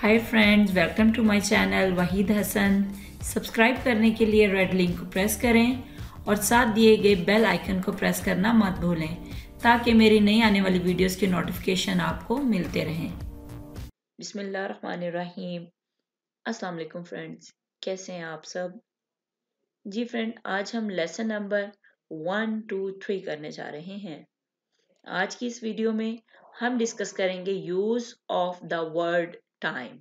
Hi friends welcome to my channel Waheed Hasan subscribe करने के लिए रेड लिंक को प्रेस करें और साथ दिए गए बेल आइकन को प्रेस करना मत भूलें, ताकि मेरी नई आने वाली वीडियोस की नोटिफिकेशन आपको मिलते रहें। बिस्मिल्लाहिर्रहमानिर्रहीम। अस्सलाम वालेकुम फ्रेंड्स कैसे हैं आप सब? जी फ्रेंड आज हम lesson number one two three करने जा रहे हैं। आज की इस वीडियो में हम डिस्कस करेंगे use of the word time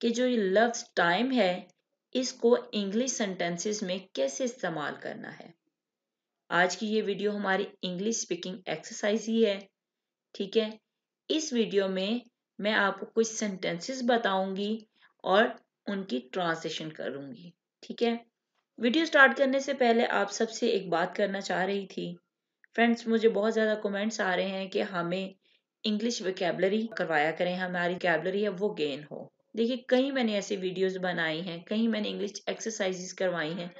कि जो ये लफ्ज टाइम है, इसको इंग्लिश सेंटेंसेस में कैसे इस्तेमाल करना है? आज की ये वीडियो हमारी इंग्लिश स्पीकिंग एक्सरसाइज ही है, ठीक है? इस वीडियो में मैं आपको कुछ सेंटेंसेस बताऊँगी और उनकी ट्रांसलेशन करूँगी, ठीक है? वीडियो स्टार्ट करने से पहले आप सबसे एक बात करना चाह रही थी। फ्रेंड्स मुझे बहुत ज़्यादा कमेंट्स आ रहे हैं कि हमें इंग्लिश वोकेबलरी करवाया करें, हमारी वोकेबलरी है, वो गेन हो। देखिए कई मैंने ऐसे वीडियोस बनाई हैं, कहीं मैंने इंग्लिश एक्सरसाइजेस करवाई हैं,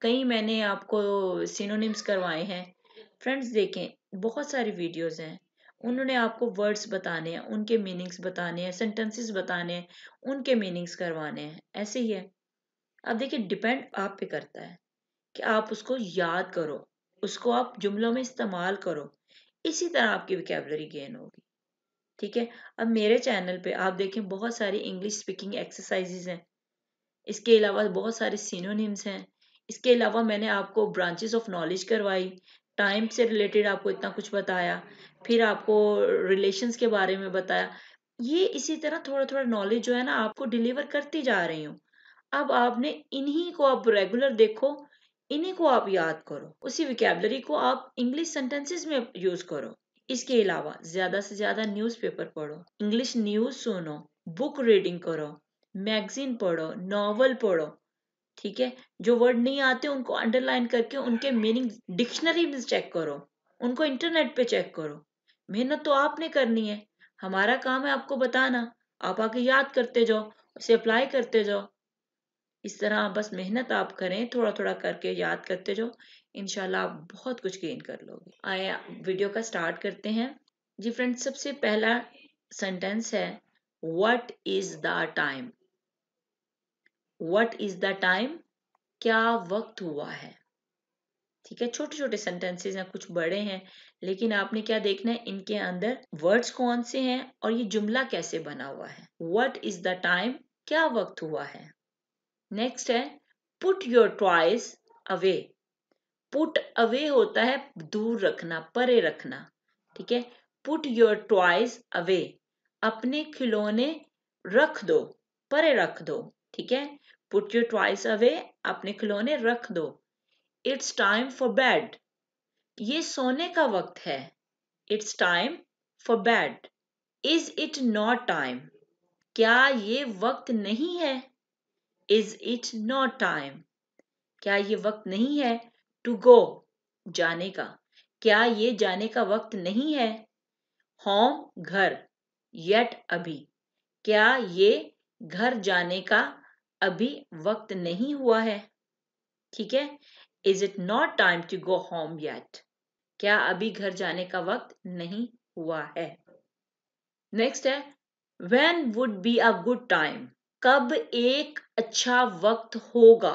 कहीं मैंने आपको सिनोनिम्स करवाए हैं। फ्रेंड्स देखें, बहुत सारी वीडियोस हैं। उन्होंने आपको वर्ड्स बताने हैं, उनके मीनिंग्स बताने हैं सेंटेंसेस बताने हैं, उनके मीनिंग्स करवाने हैं। ऐसे ही है। अब देखिए डिपेंड आप पे करता है कि आप उसको याद करो, उसको आप जुमलों में इस्तेमाल करो। इसी तरह आपकी वोकेबलरी गेन होगी। ठीक है? अब मेरे चैनल पे आप देखें, बहुत सारी इंग्लिश स्पीकिंग एक्सरसाइजेज हैं। इसके अलावा बहुत सारे सिनोनिम्स हैं। इसके अलावा मैंने आपको ब्रांचेस ऑफ़ नॉलेज करवाई टाइम से रिलेटेड आपको इतना कुछ बताया, फिर आपको रिलेशंस के बारे में बताया। ये इसी तरह थोड़ा थोड़ा नॉलेज जो है ना, आपको डिलीवर करती जा रही हूँ। अब आपने इन्हीं को आप रेगुलर देखो इन्हीं को आप याद करो। उसी विकेबलरी को आप इंग्लिश सेंटेंसेस में यूज़ करो। इसके अलावा ज़्यादा से ज़्यादा न्यूज़पेपर पढ़ो। इंग्लिश न्यूज़ सुनो बुक रीडिंग करो मैगजीन पढ़ो नॉवल पढ़ो, ठीक है? जो वर्ड नहीं आते उनको अंडरलाइन करके उनके मीनिंग डिक्शनरी में चेक करो। उनको इंटरनेट पे चेक करो। मेहनत तो आपने करनी है। हमारा काम है आपको बताना। आप आके याद करते जाओ, उसे अप्लाई करते जाओ। इस तरह आप बस मेहनत आप करें थोड़ा थोड़ा करके याद करते जाओ इनशाला आप बहुत कुछ गेन कर लोगे। आए वीडियो का स्टार्ट करते हैं। जी फ्रेंड्स सबसे पहला सेंटेंस है what is the time what is the time क्या वक्त हुआ है? ठीक है छोटे छोटे सेंटेंसेस हैं, कुछ बड़े हैं, लेकिन आपने क्या देखना है, इनके अंदर वर्ड्स कौन से हैं और ये जुमला कैसे बना हुआ है? वट इज़ द टाइम क्या वक्त हुआ है? नेक्स्ट है put your toys away put away होता है दूर रखना, परे रखना, ठीक है? पुट योर ट्वाइस अवे अपने खिलौने रख दो, परे रख दो, ठीक है? पुट योर ट्वाइस अवे अपने खिलौने रख दो। इट्स टाइम फॉर बेड ये सोने का वक्त है। It's time for bed is it not time क्या ये वक्त नहीं है? इज़ इट नॉट टाइम क्या ये वक्त नहीं है टू गो जाने का? क्या ये जाने का वक्त नहीं है? होम घर येट अभी। क्या ये घर जाने का अभी वक्त नहीं हुआ है? ठीक है? Is it not time to go home yet क्या अभी घर जाने का वक्त नहीं हुआ है? नेक्स्ट है when would be a good time कब एक अच्छा वक्त होगा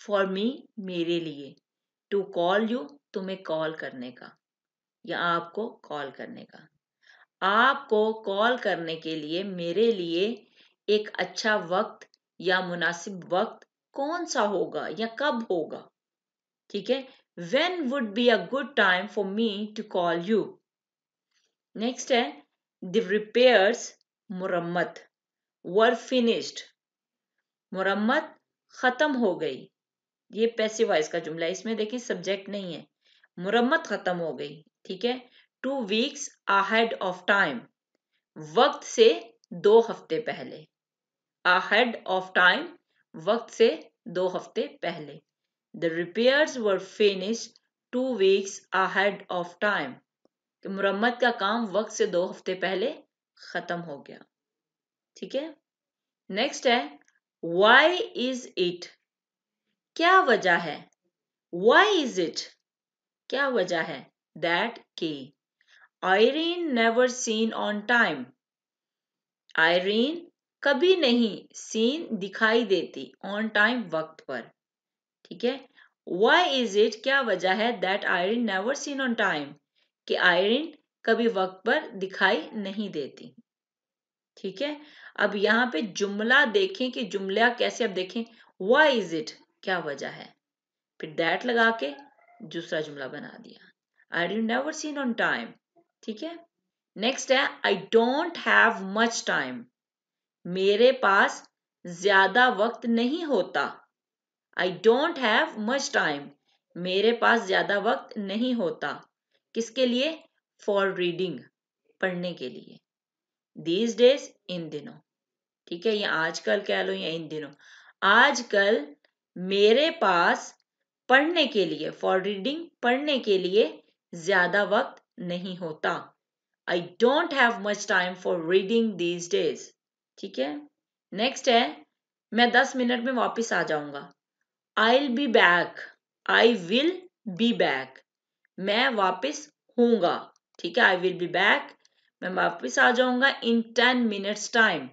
फॉर मी मेरे लिए? टू कॉल यू तुम्हें कॉल करने का, या आपको कॉल करने का। आपको कॉल करने के लिए, मेरे लिए एक अच्छा वक्त या मुनासिब वक्त कौन सा होगा या कब होगा? ठीक है? When would be a good time for me to call you next है द रिपेयर्स मुरम्मत। वर फिनिश्ड मुरम्मत खत्म हो गई। ये पैसिव वॉइस का जुमला है, इसमें देखिए सब्जेक्ट नहीं है। मुरम्मत खत्म हो गई, ठीक है? Two weeks ahead of time वक्त से दो हफ़्ते पहले। अहेड ऑफ़ टाइम वक्त से दो हफ़्ते पहले। The repairs were finish two weeks ahead of time मुरम्मत का काम वक्त से दो हफ़्ते पहले खत्म हो गया, ठीक है? नेक्स्ट है वाई इज़ इट क्या वजह है? वाई इज़ इट क्या वजह है? दैट की। Irene never seen on time Irene कभी नहीं सीन दिखाई देती ऑन टाइम वक्त पर। ठीक है? वाई इज़ इट क्या वजह है? That Irene never seen on time कि आयरन कभी वक्त पर दिखाई नहीं देती। ठीक है? अब यहाँ पे जुमला देखें कि जुमला कैसे, अब देखें वाई इज़ इट क्या वजह है? फिर दैट लगा के दूसरा जुमला बना दिया। I do never seen on time ठीक है? नेक्स्ट है I don't have much time मेरे पास ज़्यादा वक्त नहीं होता। I don't have much time मेरे पास ज़्यादा वक्त नहीं होता। किसके लिए? फॉर रीडिंग पढ़ने के लिए। दीज डेज़ इन दिनों। ठीक है, या आजकल कह लो या इन दिनों। आजकल मेरे पास पढ़ने के लिए फॉर रीडिंग पढ़ने के लिए ज़्यादा वक्त नहीं होता। I don't have much time for reading these days ठीक है? नेक्स्ट है, मैं दस मिनट में वापस आ जाऊँगा। I be back I will be back मैं वापस हूँगा ठीक है आई विल बी बैक मैं वापस आ जाऊँगा इन टेन मिनट्स टाइम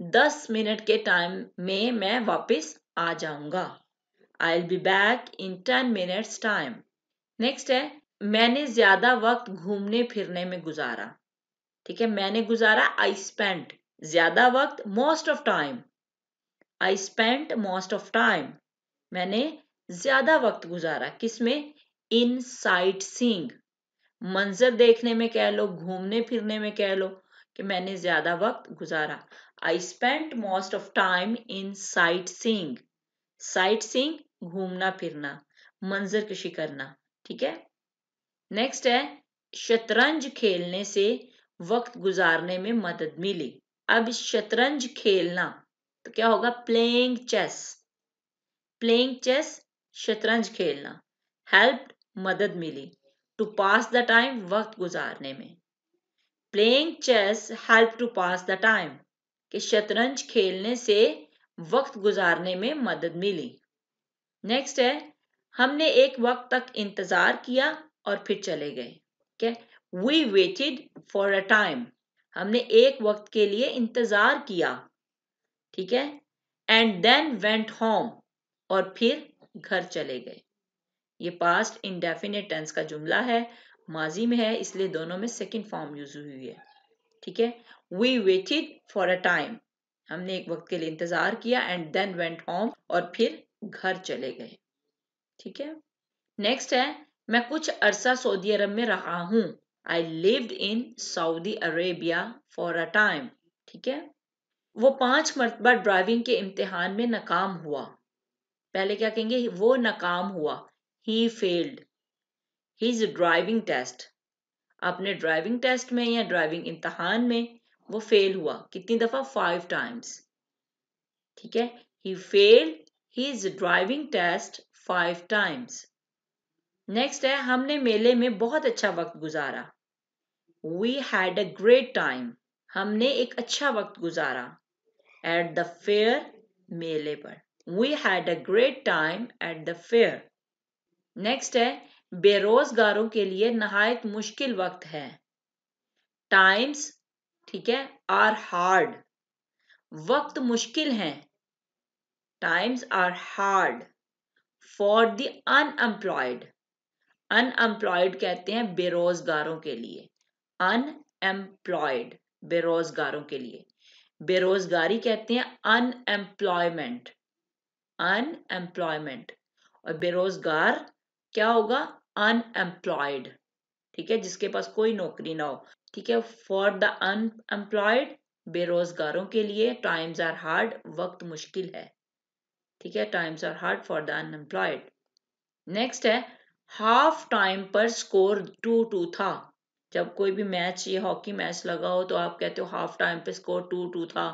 दस मिनट के टाइम में मैं वापस आ जाऊँगा. I will be back in ten minutes time next है, मैंने ज़्यादा वक्त घूमने फिरने में गुजारा. ठीक है, मैंने गुजारा आई स्पेंट ज़्यादा वक्त most of time I spent most of time मैंने ज़्यादा वक्त गुजारा. किसमें? इन साइट सींग मंजर देखने में कह लो, घूमने फिरने में कह लो कि मैंने ज़्यादा वक्त गुजारा। I spent most of time in sightseeing sightseeing घूमना फिरना, मंजर कशी करना ठीक है? नेक्स्ट है, शतरंज खेलने से वक्त गुजारने में मदद मिली। अब शतरंज खेलना तो क्या होगा? प्लेइंग चेस प्लेइंग चेस शतरंज खेलना हेल्प मदद मिली। टू पास द टाइम वक्त गुजारने में। Playing chess help to pass the time कि शतरंज खेलने से वक्त गुजारने में मदद मिली। नेक्स्ट है, हमने एक वक्त तक इंतज़ार किया और फिर चले गए। क्या we waited for a time हमने एक वक्त के लिए इंतज़ार किया। ठीक है? एंड देन वेंट होम और फिर घर चले गए। ये पास्ट इंडेफिनेट टेंस का जुमला है, माजी में है, इसलिए दोनों में सेकेंड फॉर्म यूज़ हुई है। ठीक है? We waited for a time हमने एक वक्त के लिए इंतज़ार किया एंड देन वेंट होम और फिर घर चले गए। ठीक है? नेक्स्ट है, मैं कुछ अरसा सऊदी अरब में रहा हूँ। I lived in Saudi Arabia for a time ठीक है? वो पाँच मरतबा ड्राइविंग के इम्तिहान में नाकाम हुआ। पहले क्या कहेंगे? वो नाकाम हुआ। He failed his driving test अपने ड्राइविंग टेस्ट में या ड्राइविंग इम्तहान में वो फेल हुआ कितनी दफ़ा? फाइव टाइम्स ठीक है? He fail his driving test five times next है, हमने मेले में बहुत अच्छा वक्त गुजारा. We had a great time हमने एक अच्छा वक्त गुजारा एट द फेयर मेले पर. We had a great time at the fair next है, बेरोजगारों के लिए नहायत मुश्किल वक्त है। टाइम्स ठीक है आर हार्ड वक्त मुश्किल है। Times are hard for the unemployed unemployed कहते हैं बेरोजगारों के लिए। अनएम्प्लॉयड बेरोजगारों के लिए। बेरोजगारी कहते हैं अनएम्प्लॉयमेंट अनएम्प्लॉयमेंट और बेरोजगार क्या होगा? अनएम्प्लॉयड ठीक है? जिसके पास कोई नौकरी ना हो। ठीक है? फॉर द अनएम्प्लॉयड बेरोजगारों के लिए टाइम्स आर हार्ड वक्त मुश्किल है। ठीक है? Times are hard for the unemployed next है हाफ़ टाइम पर स्कोर टू टू था। जब कोई भी मैच या हॉकी मैच लगा हो तो आप कहते हो हाफ़ टाइम पे स्कोर टू टू था।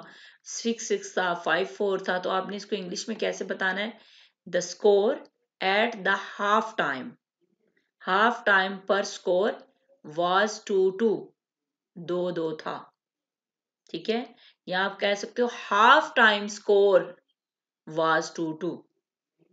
सिक्स सिक्स था फाइव फोर था। तो आपने इसको इंग्लिश में कैसे बताना है? The score at the half time. Half time पर स्कोर was टू टू दो दो था। ठीक है? या आप कह सकते हो half time score was two two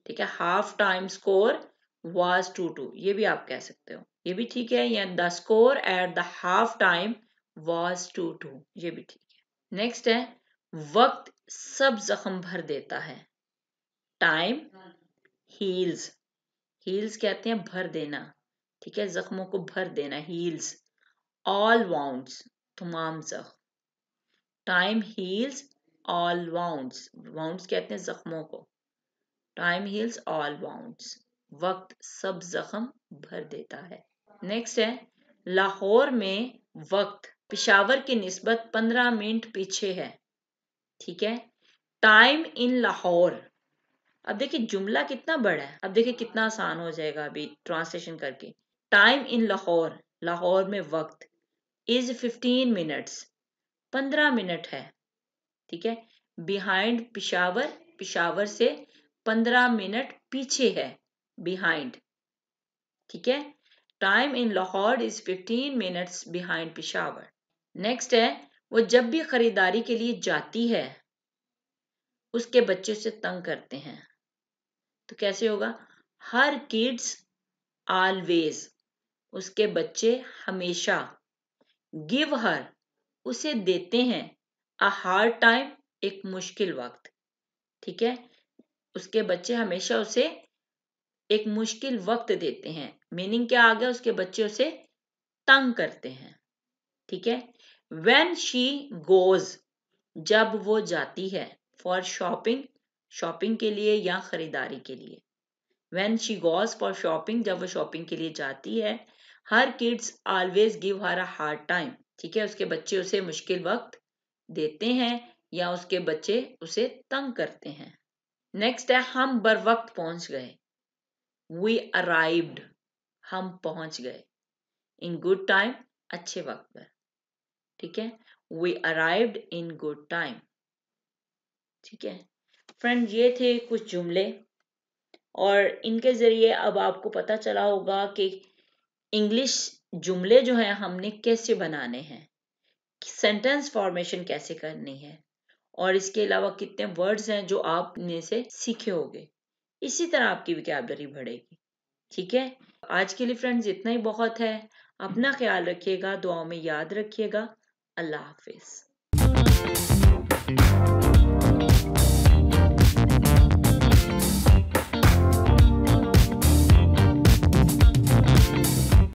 ठीक है? Half time score was two two ये भी आप कह सकते हो। ये भी ठीक है? या the score at the half time was two two ये भी ठीक है। नेक्स्ट है, वक्त सब जख्म भर देता है। टाइम हील्स हील्स कहते हैं भर देना, ठीक है? जख्मों को भर देना हील्स ऑल वाउंड्स तमाम जख्म. Time heals all wounds wounds कहते हैं जख्मों को. टाइम हील्स ऑल वाउंड्स वक्त सब जख्म भर देता है. नेक्स्ट है, लाहौर में वक्त. पिशावर की नस्बत पंद्रह मिनट पीछे है, ठीक है? Time in Lahore. अब देखिए जुमला कितना बड़ा है। अब देखिए कितना आसान हो जाएगा अभी ट्रांसलेशन करके। टाइम इन लाहौर लाहौर में वक्त इज़ फिफ्टीन मिनट्स पंद्रह मिनट है, ठीक है? बिहाइंड पिशावर पिशावर से पंद्रह मिनट पीछे है बिहाइंड ठीक है? Time in Lahore is fifteen minutes behind Peshawar next है, वो जब भी खरीदारी के लिए जाती है, उसके बच्चे उसे तंग करते हैं। तो कैसे होगा? हर किड्स ऑलवेज उसके बच्चे हमेशा गिव हर उसे देते हैं अ हार्ड टाइम एक मुश्किल वक्त, ठीक है? उसके बच्चे हमेशा उसे एक मुश्किल वक्त देते हैं। मीनिंग क्या आ गया? उसके बच्चे उसे तंग करते हैं, ठीक है? वेन शी गोज जब वो जाती है फॉर शॉपिंग शॉपिंग के लिए या खरीदारी के लिए। When she goes for shopping जब वो शॉपिंग के लिए जाती है her kids always give her a hard time ठीक है? उसके बच्चे उसे मुश्किल वक्त देते हैं या उसके बच्चे उसे तंग करते हैं। नेक्स्ट है, हम बर वक्त पहुँच गए। वी अराइव्ड हम पहुँच गए। इन गुड टाइम अच्छे वक्त पर, ठीक है? We arrived in good time ठीक है? फ्रेंड ये थे कुछ जुमले। और इनके ज़रिए अब आपको पता चला होगा कि इंग्लिश जुमले जो हैं, हमने कैसे बनाने हैं। सेंटेंस फॉर्मेशन कैसे करनी है। और इसके अलावा कितने वर्ड्स हैं जो आपने से सीखे होंगे। इसी तरह आपकी विकैबलरी बढ़ेगी। ठीक है? आज के लिए फ्रेंड्स इतना ही बहुत है। अपना ख्याल रखिएगा, दुआओं में याद रखिएगा। अल्लाह हाफिज।